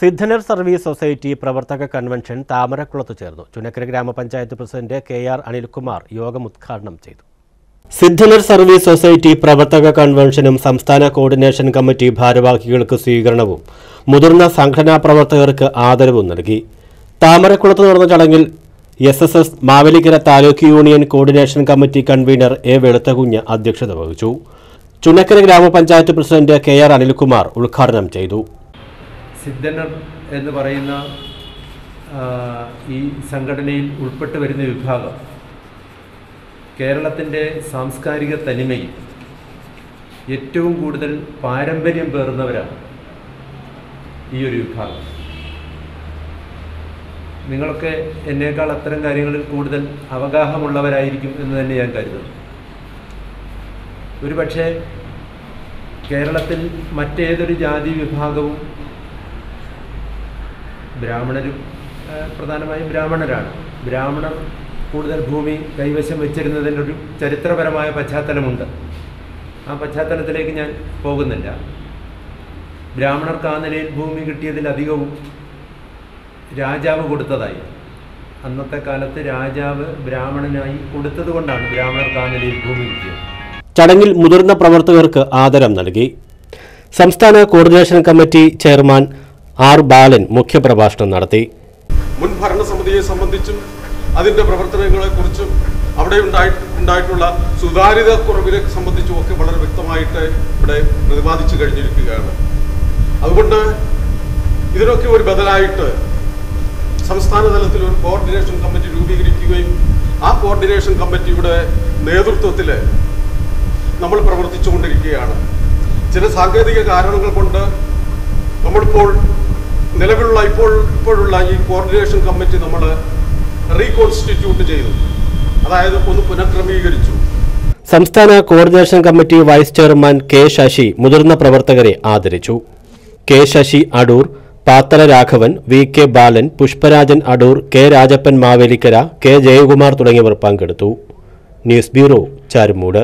Siddhanar service society പ്രവർത്തക convention താമരക്കുളത്ത് ചേർന്നു. ചുനക്കര ഗ്രാമപഞ്ചായത്ത് പ്രസിഡന്റ് കെ ആർ അനിൽകുമാർ യോഗം ഉദ്ഘാടനം ചെയ്തു. സിദ്ധനർ സർവീസ് സൊസൈറ്റി പ്രവർത്തക കൺവെൻഷനും സംസ്ഥാന കോർഡിനേഷൻ കമ്മിറ്റി ഭാരവാഹികൾക്ക് സ്വീകരണവും മുതിർന്ന സംഘടനാ പ്രവർത്തകർക്ക് ആദരവും നൽകി. താമരക്കുളത്ത് നടന്ന ചടങ്ങിൽ S S S Mavelikkara taluk union coordination committee convener A Veluthakunju അധ്യക്ഷത വഹിച്ചു. ചുനക്കര ഗ്രാമപഞ്ചായത്ത് പ്രസിഡന്റ് കെ ആർ അനിൽകുമാർ ഉദ്ഘാടനം ചെയ്തു. സിദ്ധനർ എന്ന് പറയുന്ന ഈ സംഘടനയിൽ ഉൾപ്പെട്ട് വരുന്ന വിഭാഗം കേരളത്തിന്റെ സാംസ്കാരിക തനിമയിൽ ഏറ്റവും കൂടുതൽ പാരമ്പര്യം പേറുന്നവരാണ് ഈ ഒരു വിഭാഗം. നിങ്ങളൊക്കെ എന്നേക്കാൾ അത്തരം കാര്യങ്ങളിൽ കൂടുതൽ അവഗാഹമുള്ളവരായിരിക്കും എന്ന് തന്നെ ഞാൻ കരുതുന്നു. ഒരു പക്ഷേ കേരളത്തിൽ മറ്റേതൊരു ജാതി വിഭാഗവും ബ്രാഹ്മണരും പ്രധാനമായും ബ്രാഹ്മണരാണ്. ബ്രാഹ്മണർ കൂടുതൽ ഭൂമി കൈവശം വെച്ചിരുന്നതിന്റെ ഒരു ചരിത്രപരമായ പശ്ചാത്തലമുണ്ട്. ആ പശ്ചാത്തലത്തിലേക്ക് ഞാൻ പോകുന്നില്ല. ബ്രാഹ്മണർക്ക് ആ നിലയിൽ ഭൂമി കിട്ടിയതിലധികവും രാജാവ് കൊടുത്തതായി. അന്നത്തെ കാലത്ത് രാജാവ് ബ്രാഹ്മണനായി കൊടുത്തത് കൊണ്ടാണ് ബ്രാഹ്മണർക്ക് ആ നിലയിൽ ഭൂമി കിട്ടിയത്. ചടങ്ങിൽ മുതിർന്ന പ്രവർത്തകർക്ക് ആദരം നൽകി. സംസ്ഥാന coordination committee chairman R Balan മുഖ്യപ്രഭാഷണം നടത്തി. മുൻ ഭരണസമിതിയെ സംബന്ധിച്ചും പ്രവർത്തനങ്ങളെ കുറിച്ചും അവിടെ ഉണ്ടായിട്ടുള്ള സുതാര്യത കുറവിനെ സംബന്ധിച്ചും ഒക്കെ വളരെ വ്യക്തമായിട്ട് ഇവിടെ പ്രതിപാദിച്ചു കഴിഞ്ഞിരിക്കുകയാണ്. അതുകൊണ്ട് ഇതിനൊക്കെ ഒരു ബദലായിട്ട് സംസ്ഥാന തലത്തിൽ ഒരു കോർഡിനേഷൻ കമ്മിറ്റി രൂപീകരിക്കുകയും ആ കോർഡിനേഷൻ കമ്മിറ്റിയുടെ നേതൃത്വത്തിൽ നമ്മൾ പ്രവർത്തിച്ചുകൊണ്ടിരിക്കുകയാണ്. ചില സാങ്കേതിക കാരണങ്ങൾ കൊണ്ട് നമ്മളിപ്പോൾ നിലവിലുള്ള ഇപ്പോൾ ഇപ്പോഴുള്ള ഈ കോർഡിനേഷൻ കമ്മിറ്റി നമ്മൾ റീകോൺസ്റ്റിറ്റ്യൂട്ട് ചെയ്തു. അതായത് ഒന്ന് പുനഃക്രമീകരിച്ചു. സംസ്ഥാന coordination committee vice chairman K Sasi മുതിർന്ന പ്രവർത്തകരെ ആദരിച്ചു. K Sasi Adoor Pathala Raghavan V K Balan Pushparajan Adoor K Rajappan Mavelikkara K Jayakumar തുടങ്ങിയവർ പങ്കെടുത്തു. News bureau Charummood.